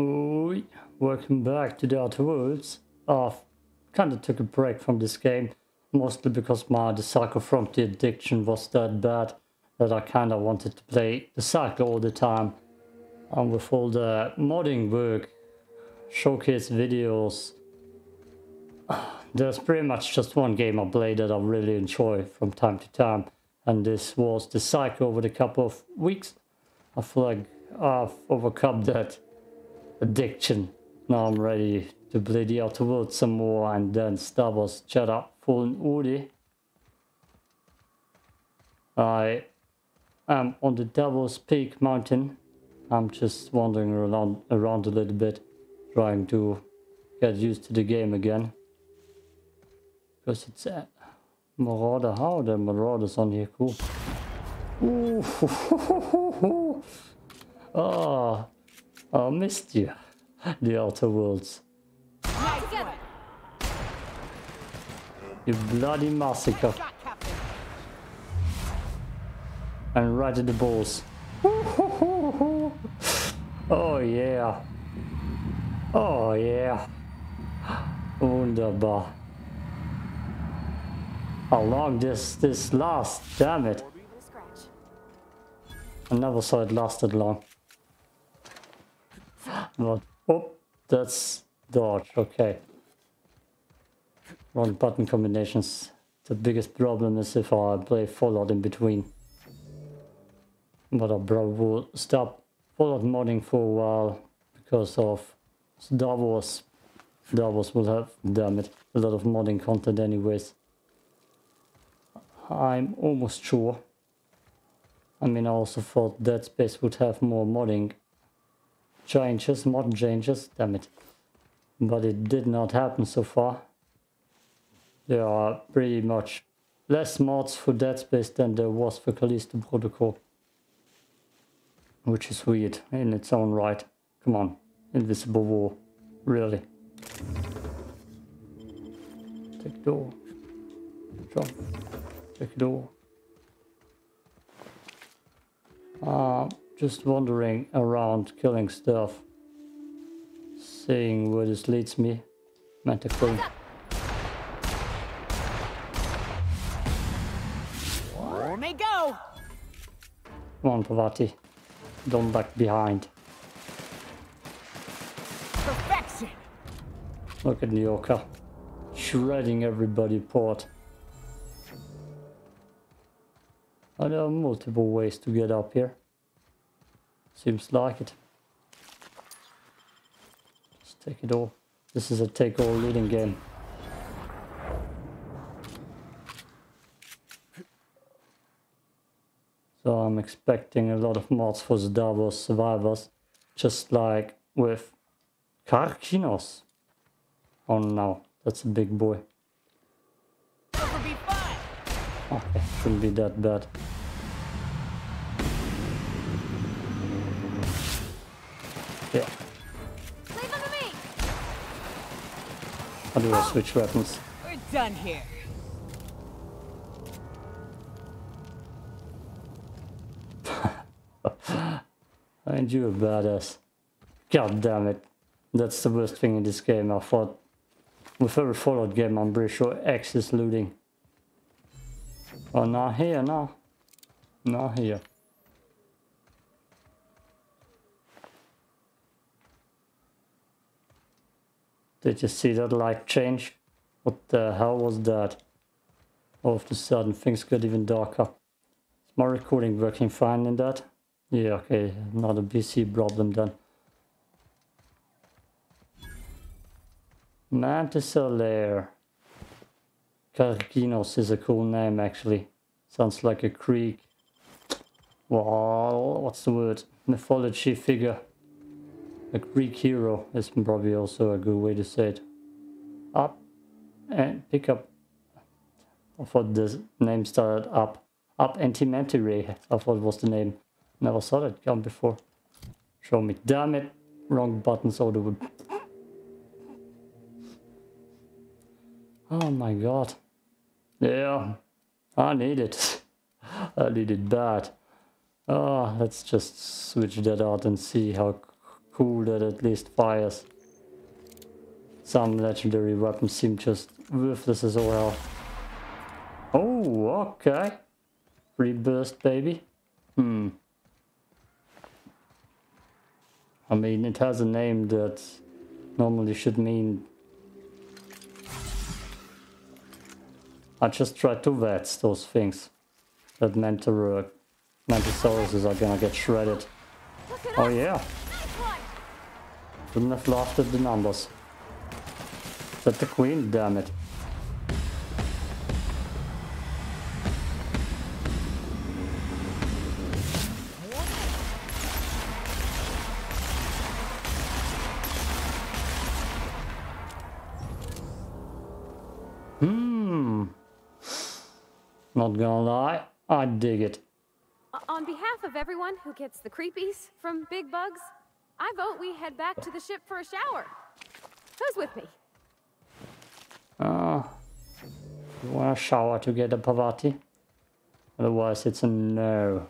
Oh, welcome back to the Outer Worlds. I've kinda took a break from this game, mostly because my the cycle from the addiction was that bad that I kinda wanted to play the cycle all the time. And with all the modding work, showcase videos, there's pretty much just one game I play that I really enjoy from time to time. And this was the cycle over the couple of weeks. I feel like I've overcome that addiction. Now I'm ready to play the Outer Worlds some more and then Star Wars Jedi Fallen Order. I am on the Devil's Peak mountain. I'm just wandering around, around a little bit, trying to get used to the game again. Because it's a Marauder. How the Marauders on here? Cool. Ooh. oh, I missed you. The Outer Worlds. You bloody massacre. And right at the balls. Oh yeah. Oh yeah. Wunderbar. How long does this last? damn it. I never saw it lasted long. Oh that's dodge, okay. Wrong button combinations. The biggest problem is if I play Fallout in between. But I probably will stop Fallout modding for a while because of Star Wars. Star Wars will have, damn it, a lot of modding content anyways. I'm almost sure. I mean, I also thought Dead Space would have more modding changes, mod changes, damn it. But it did not happen so far. There are pretty much less mods for Dead Space than there was for Callisto Protocol. Which is weird in its own right. Come on, Invisible War. Really. Take door. Jump. Take door. Uh, just wandering around killing stuff. Seeing where this leads me. Manticore. Let me go. Come on, Parvati. Don't back behind. Perfection. Look at Nyoka. Shredding everybody apart. Are there are multiple ways to get up here? Seems like it. Just take it all. This is a take all leading game. So I'm expecting a lot of mods for the Davos survivors, just like with Karkinos. Oh no, that's a big boy. This will be fun. Okay, shouldn't be that bad. How do I switch weapons? We're done here. Ain't you a badass? God damn it. That's the worst thing in this game. I thought with every Fallout game I'm pretty sure X is looting. Oh not here, no. Not here. Did you see that light change? What the hell was that? All of a sudden things got even darker. Is my recording working fine in that? Yeah, okay, not a PC problem then. Mantisaur Lair. Karkinos is a cool name actually. Sounds like a creek. Well, what's the word? Mythology figure. A Greek hero is probably also a good way to say it. Up and pick up. I thought the name started up. Up Antimentary, I thought was the name. Never saw that gun before. Show me. Damn it. Wrong buttons all the way. Oh my god. Yeah. I need it. I need it bad. Oh, let's just switch that out and see how cool that at least fires. Some legendary weapons seem just worthless as well. Oh, okay. Free burst, baby. Hmm. I mean, it has a name that normally should mean... I just tried to vet those things. That Mentor, uh, Mentosauruses are gonna get shredded. Oh yeah. Couldn't have laughed at the numbers. But the queen? Damn it. Hmm. Not gonna lie, I dig it. On behalf of everyone who gets the creepies from big bugs, I vote we head back to the ship for a shower. Who's with me? Uh, you wanna shower together, Parvati? Otherwise, it's a no.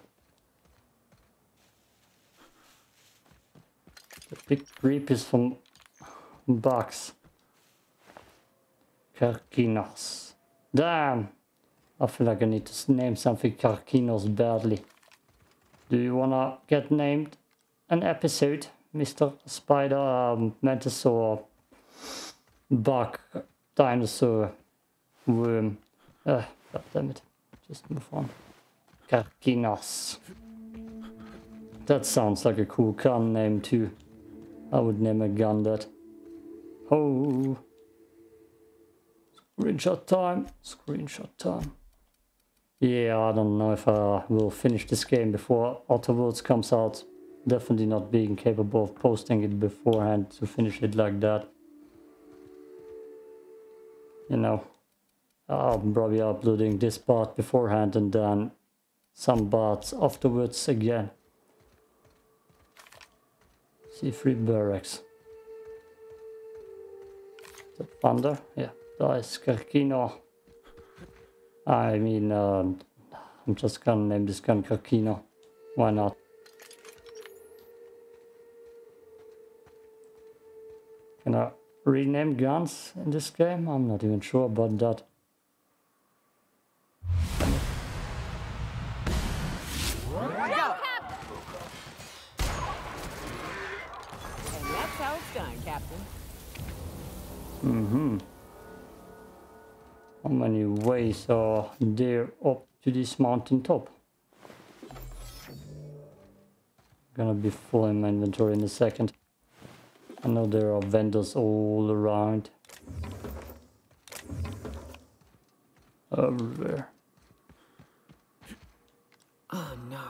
The big creep is from Bugs. Karkinos. Damn! I feel like I need to name something Karkinos badly. Do you wanna get named an episode, Mr. Spider um, Mantisaur bug, dinosaur, worm. Uh, God damn it. Just move on. Karkinos. That sounds like a cool gun name too. I would name a gun that. Oh. Screenshot time. Screenshot time. Yeah, I don't know if I will finish this game before Outer Worlds comes out. Definitely not being capable of posting it beforehand to finish it like that you know, I'll probably uploading this part beforehand and then some parts afterwards again. C3 barracks. The thunder? Yeah, dice Karkino. I mean, um, I'm just gonna name this gun Karkino. Why not? Rename guns in this game? I'm not even sure about that. Mm-hmm. How many ways are there up to this mountain top? Gonna be full in my inventory in a second. I know there are vendors all around. Everywhere. Oh no.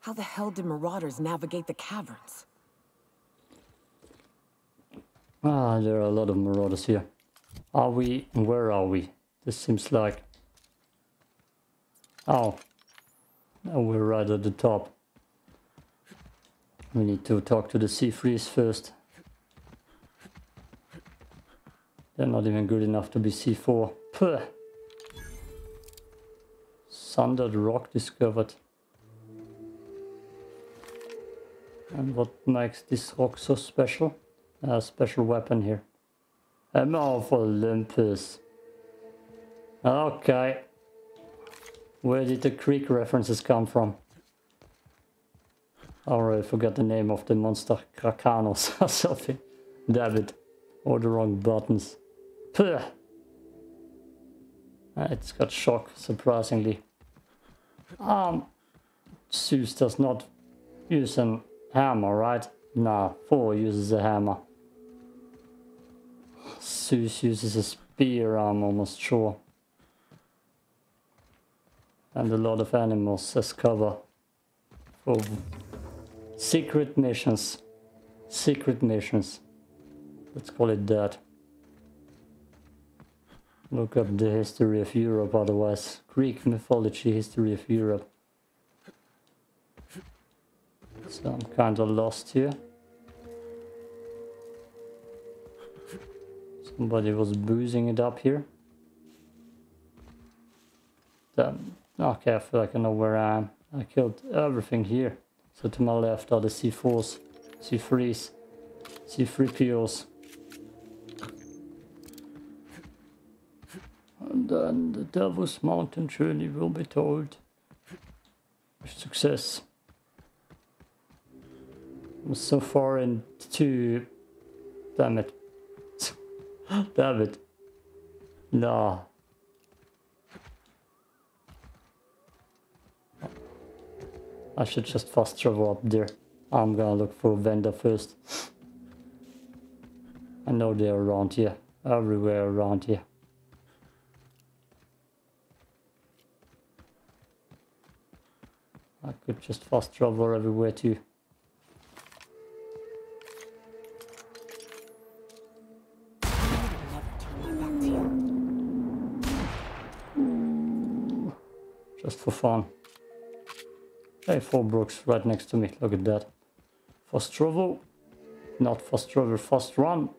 How the hell did marauders navigate the caverns? Ah, there are a lot of marauders here. Are we? Where are we? This seems like... Oh. Oh, we're right at the top. We need to talk to the sea freeze first. They're not even good enough to be C4. Puh. Sundered rock discovered. And what makes this rock so special? A special weapon here. Ammo of Olympus. Okay. Where did the Greek references come from? I already forgot the name of the monster Krakanos or something. David. Or the wrong buttons. Puh. Uh, It's got shock, surprisingly. Um, Zeus does not use an hammer, right? Nah, Thor uses a hammer. Zeus uses a spear, I'm almost sure. And a lot of animals as cover for secret missions. Secret missions. Let's call it that. Look up the history of Europe otherwise. Greek mythology, history of Europe. So I'm kinda lost here. Somebody was boozing it up here. Then, okay, I feel like I know where I am. I killed everything here. So to my left are the C4s. C3s, C3POs. And then the Devil's Mountain journey will be told with success. So far in two. Damn it. Damn it. No. I should just fast travel up there. I'm gonna look for a vendor first. I know they're around here. Everywhere around here. I could just fast travel everywhere too. Just for fun. Hey, four Brooks right next to me. Look at that. Fast travel. Not fast travel, fast run.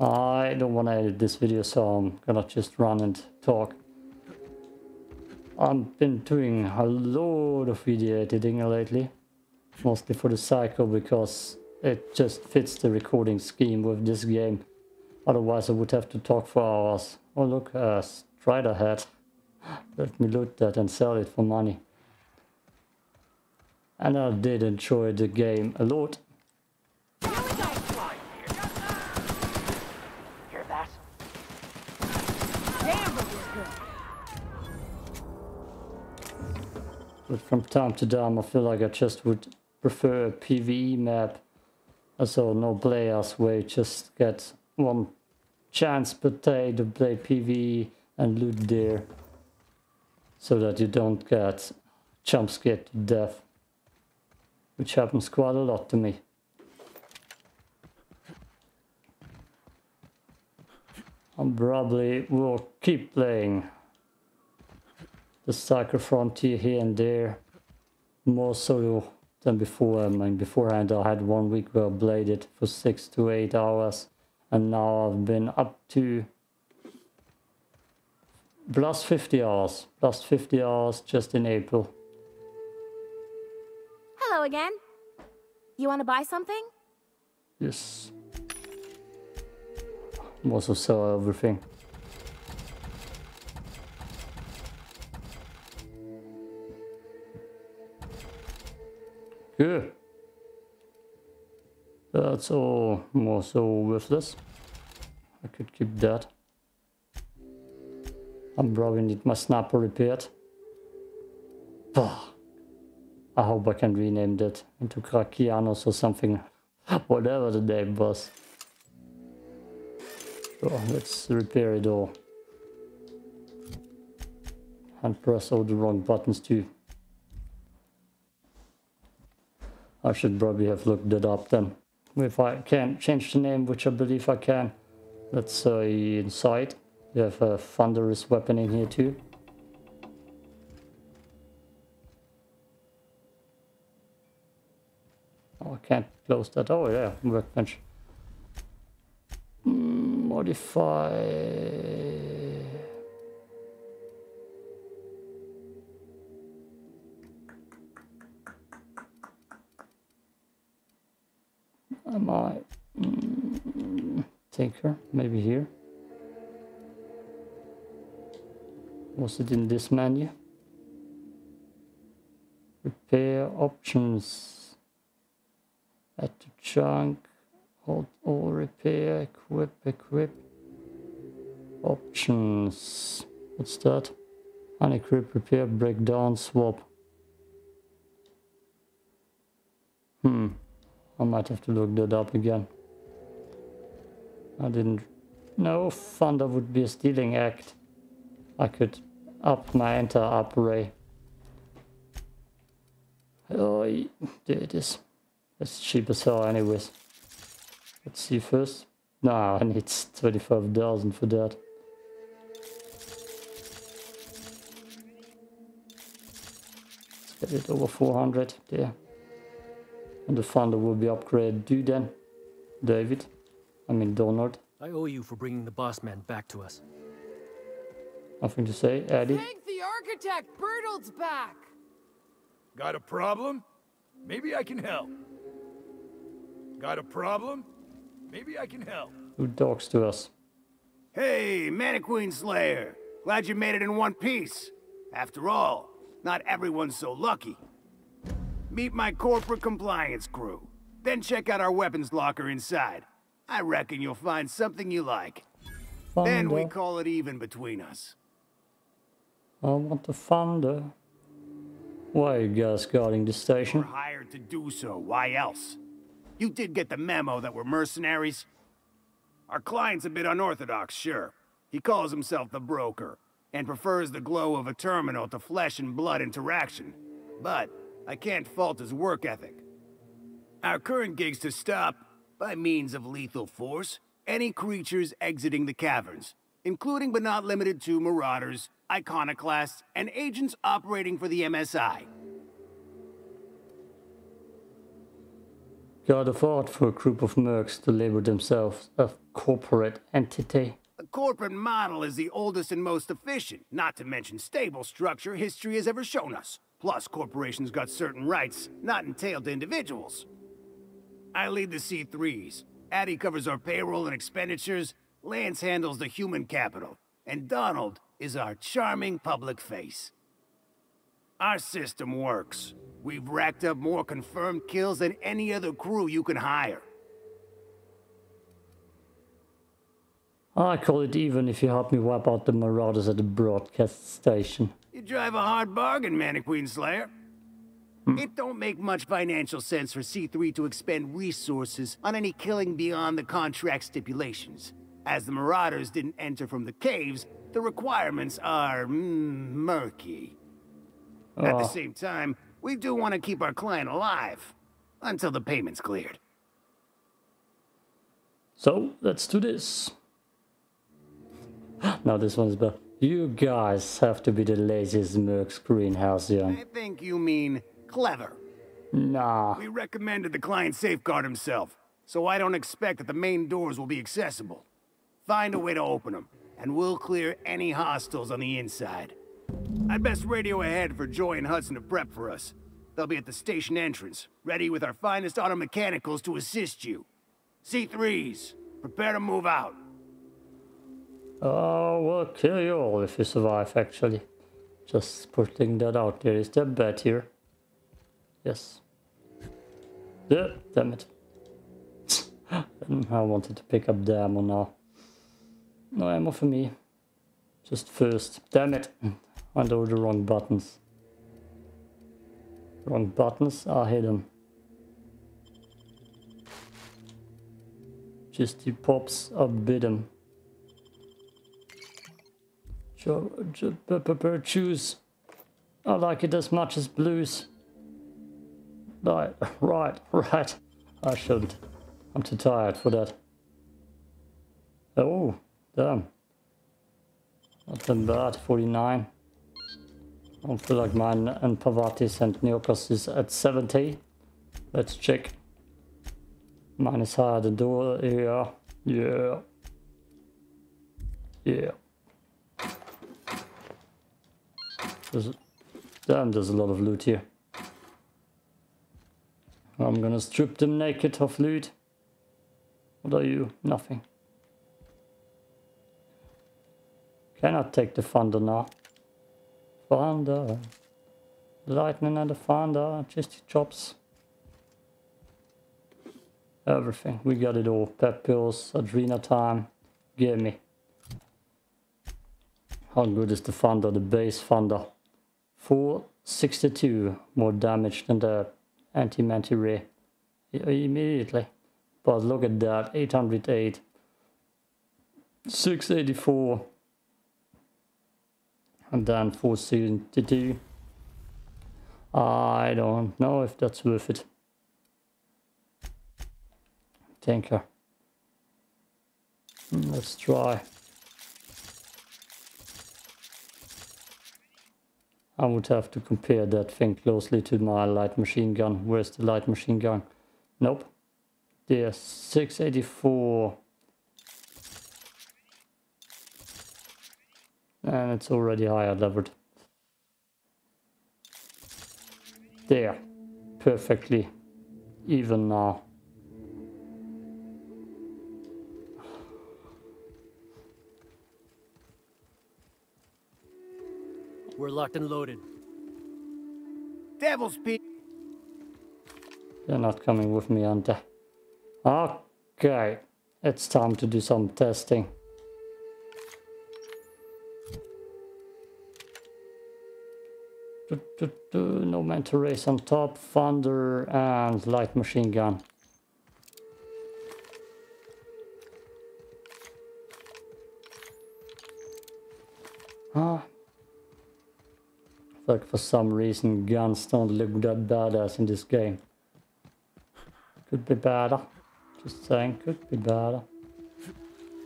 I don't want to edit this video, so I'm gonna just run and talk. I've been doing a lot of video editing lately. Mostly for the cycle because it just fits the recording scheme with this game. Otherwise I would have to talk for hours. Oh look, a Strider hat. Let me loot that and sell it for money. And I did enjoy the game a lot. But from time to time I feel like I just would prefer a PvE map. So no players where you just get one chance per day to play PvE and loot there. So that you don't get jump scared to death which happens quite a lot to me. I probably will keep playing the Stalker Frontier here and there, more so than before. I mean, beforehand I had one week where I played it for six to eight hours, and now I've been up to plus 50 hours, plus 50 hours just in April Hello again. You want to buy something? Yes. Also sell everything. Good. That's all more so worthless. I could keep that. I'm probably need my sniper repaired. I hope I can rename that into Krakianos or something. Whatever the name was. So let's repair it all. And press all the wrong buttons too. I should probably have looked it up then. If I can change the name, which I believe I can. Let's say inside. You have a thunderous weapon in here too. Oh, I can't close that. Oh yeah, workbench. Mm, modify. Am I? Mm, tinker, maybe here. Was it in this menu? Repair options. Add to junk. Hold all repair. Equip. Equip. Options. What's that? Unequip, repair, breakdown, swap. Hmm. I might have to look that up again. I didn't know Thunder would be a stealing act. I could up my enter up array. Oh, there it is. It's cheap as hell anyways. Let's see first. Nah, I need 25,000 for that. Let's get it over 400 there. And the thunder will be upgraded. Do then, David. I mean Donald. I owe you for bringing the boss man back to us. Nothing to say, Eddie. Hank the architect, Bertolt's back. Got a problem? Maybe I can help. Got a problem? Maybe I can help. Who talks to us? Hey, Manti Slayer. Glad you made it in one piece. After all, not everyone's so lucky. Meet my corporate compliance crew. Then check out our weapons locker inside. I reckon you'll find something you like. Then we call it even between us. I want the thunder. Why are you guys guarding the station? We're station? hired to do so. Why else? You did get the memo that we're mercenaries? Our client's a bit unorthodox, sure. He calls himself the broker, and prefers the glow of a terminal to flesh and blood interaction. But I can't fault his work ethic. Our current gig's to stop, by means of lethal force, any creatures exiting the caverns, including but not limited to marauders, iconoclasts, and agents operating for the MSI. God of art for a group of mercs to label themselves a corporate entity. The corporate model is the oldest and most efficient, not to mention stable structure history has ever shown us. Plus, corporations got certain rights not entailed to individuals. I lead the C3s. Addy covers our payroll and expenditures, Lance handles the human capital, and Donald is our charming public face. Our system works. We've racked up more confirmed kills than any other crew you can hire. I call it even if you help me wipe out the marauders at the broadcast station. You drive a hard bargain, Manti Slayer. It don't make much financial sense for C3 to expend resources on any killing beyond the contract stipulations. As the Marauders didn't enter from the caves, the requirements are mm, murky. At the Oh, same time, we do want to keep our client alive until the payment's cleared. so let's do this. now this one's better. You guys have to be the laziest mercs greenhouse here. I think you mean clever. Nah. We recommended the client safeguard himself, so I don't expect that the main doors will be accessible. Find a way to open them, and we'll clear any hostiles on the inside. I'd best radio ahead for Joy and Hudson to prep for us. They'll be at the station entrance, ready with our finest auto mechanicals to assist you. C3s, prepare to move out. Oh, we'll kill you all if you survive, actually. Just putting that out there. Is there a bed here? Yes. Yeah, damn it. I wanted to pick up the ammo now. No ammo for me. Just first. Damn it. I over the wrong buttons. Wrong buttons ah, are hidden. Just the pops are bidden. Choose. I like it as much as blues. Right, right, right. I shouldn't. I'm too tired for that. Oh, damn. Not that bad, 49. I don't feel like mine and Parvatis and Nyoka's is at 70. Let's check. Mine is higher than door area. Yeah. Yeah. There's, damn, there's a lot of loot here. I'm gonna strip them naked of loot. What are you? Nothing. Cannot take the thunder now. Thunder. Lightning and the thunder. Just chops. Everything. We got it all. Pep pills, Adreno-Time. Give me. How good is the thunder? The base thunder. 462 more damage than the anti-manti ray immediately. But look at that, 808, 684, and then 472. I don't know if that's worth it. Tinker. Hmm, Let's try. I would have to compare that thing closely to my light machine gun. Where's the light machine gun? Nope. There's 684. And it's already higher leveled. There. perfectly even now. We're locked and loaded. Devil's Peak. You're not coming with me, aren't? Okay, it's time to do some testing. Do, do, do, no manta rays on top, thunder and light machine gun. Ah. Like for some reason guns don't look that badass in this game. Could be better. Just saying, could be better.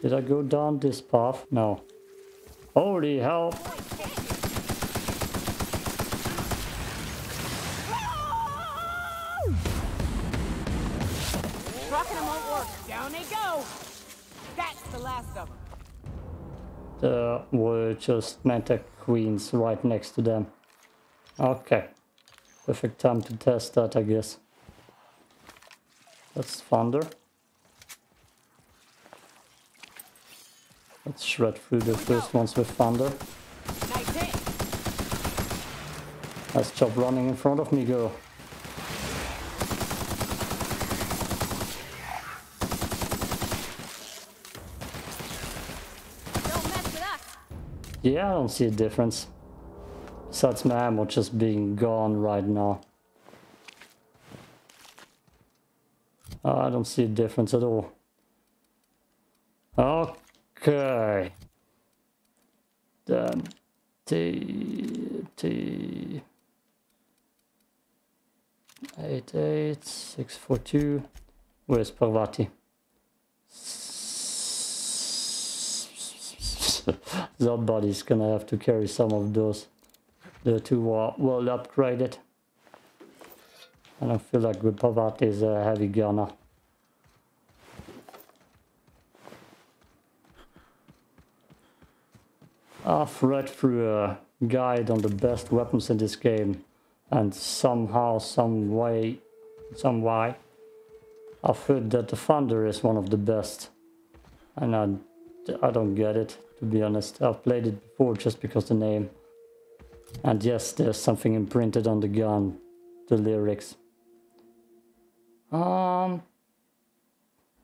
Did I go down this path? No. Holy hell! Rocking them won't work. Down they go. That's the last of them. There were just Manta Queens right next to them. Okay. Perfect time to test that, I guess. That's Thunder. Let's shred through the first ones with Thunder. Nice. Job running in front of me, girl. Don't mess with us. Yeah, I don't see a difference. Besides my ammo just being gone right now. Uh, I don't see a difference at all. Okay. Then T T eight eight six four two. Where's Parvati? that body's gonna have to carry some of those. The two are well upgraded. And I don't feel like Parvati is a heavy gunner. I've read through a guide on the best weapons in this game and somehow, some way, some why, I've heard that the Thunder is one of the best. And I, I don't get it, to be honest. I've played it before just because the name. And yes, there's something imprinted on the gun, the lyrics. Um,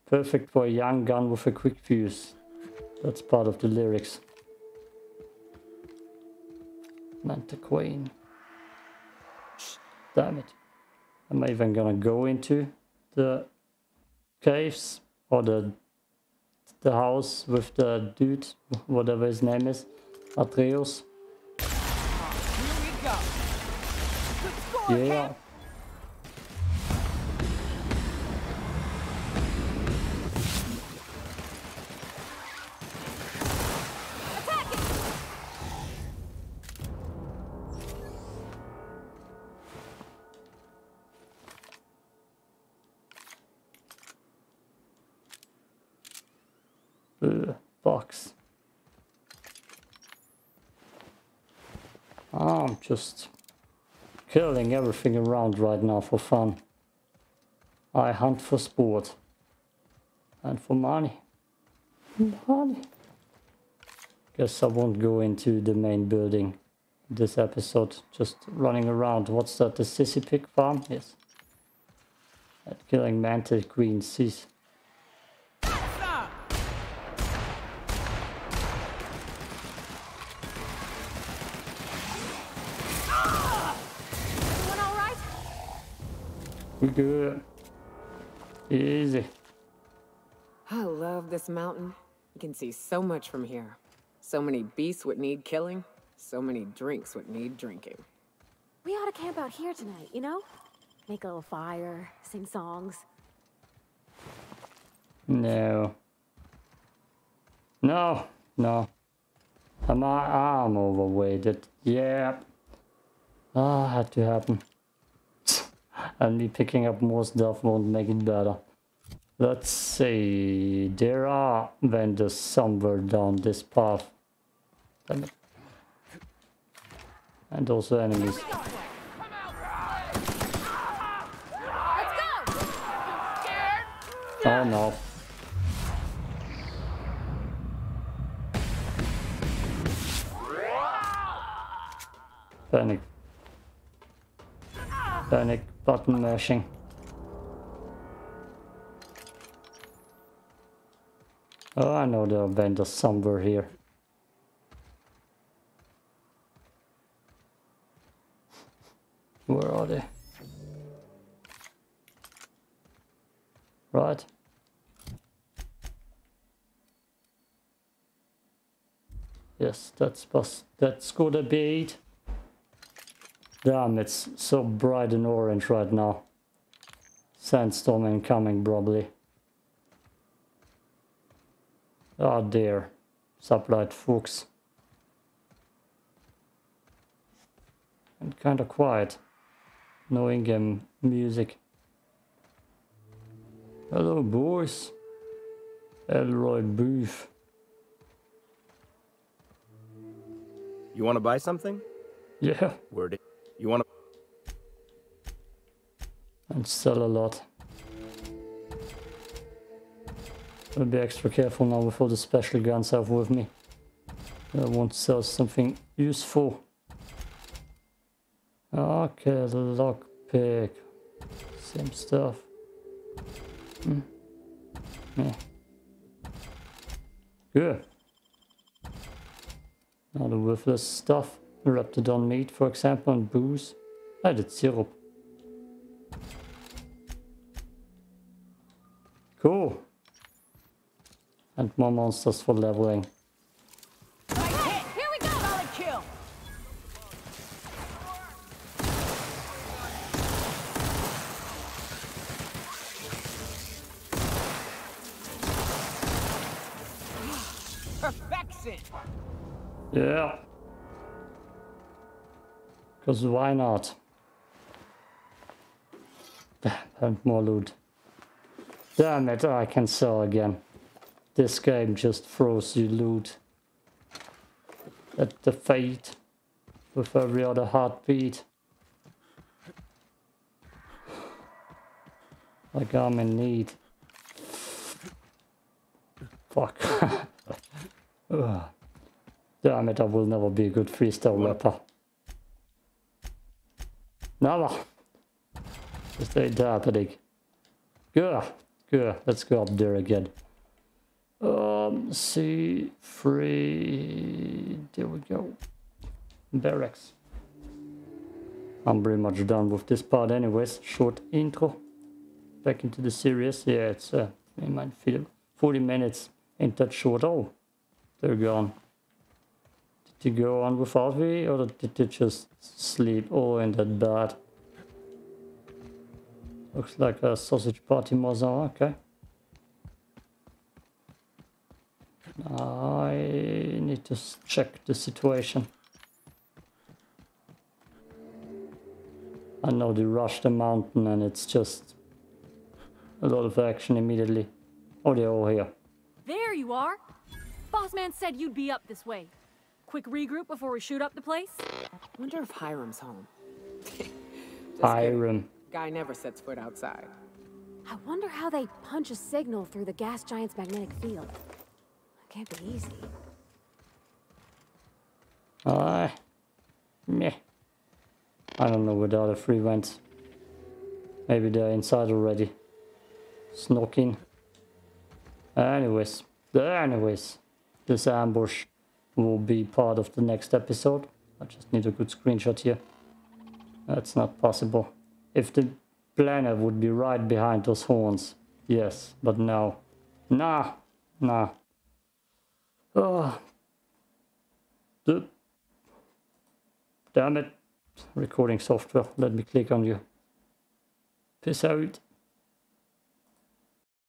perfect for a young gun with a quick fuse. That's part of the lyrics. Manta Queen. Damn it. Am I even gonna go into the caves or the the house with the dude, whatever his name is, Atreus? Yeah. Uh, box. I'm just killing everything around right now for fun. I hunt for sport. And for money. Money. Guess I won't go into the main building this episode. Just running around. What's that? The Sissy Pig farm? Yes. And killing mantis queen seas. Stop. Everyone all right? We good. Easy. I love this mountain. You can see so much from here. So many beasts would need killing. So many drinks would need drinking. We ought to camp out here tonight, you know? Make a little fire, sing songs. No. No, no. Am I, I'm overweighted. Yeah. Ah, had to happen and me picking up more stuff won't make it better. Let's see, there are vendors somewhere down this path. And also enemies. Oh no. Panic. Panic button mashing. Mm, uh, oh, I know there are vendors somewhere here. Where are they? Right. Yes, that's bus that's gonna be it. Damn, it's so bright and orange right now. Sandstorm incoming probably. Oh dear. Sublight Fuchs. And kinda quiet. No in-game music. Hello boys. Elroy Booth. You want to buy something? Yeah, Word it. You want to? And sell a lot. I'll be extra careful now with all the special guns I have with me. I want to sell something useful. Okay, the lockpick. Same stuff. Hmm. Yeah. Good. Now the worthless stuff. Raptidon meat, for example, and booze. I did syrup. Cool. And more monsters for leveling. Nice hit. Here we go! Solid kill. Perfection. Yeah. Because why not? And more loot. Damn it, I can sell again. This game just throws you loot. At the fate. With every other heartbeat. Like I'm in need. Fuck. Damn it, I will never be a good freestyle rapper. Never. Just ain't happening. Good. Good. Let's go up there again. Um, C3. There we go. Barracks. I'm pretty much done with this part anyways. Short intro. Back into the series. Yeah, it's, uh, in my feel 40 minutes. Ain't that short? Oh, they're gone. Did you go on without me or did you just sleep? Oh, ain't that bad. Looks like a sausage party Mozart, okay. I need to check the situation. I know they rushed the mountain and it's just a lot of action immediately. Oh, they're all here. There you are. Boss man said you'd be up this way. Quick regroup before we shoot up the place? Wonder if Hiram's home. Just kidding. Hiram. Guy never sets foot outside. I wonder how they punch a signal through the gas giant's magnetic field. It Can't be easy. Aye. Meh. I don't know where the other three went. Maybe they're inside already. Snoking. Anyways. Anyways. This ambush will be part of the next episode. I just need a good screenshot here. That's not possible. If the planet would be right behind those horns. Yes, but no. Nah. Nah. Oh. The Damn it. Recording software. Let me click on you. Peace out.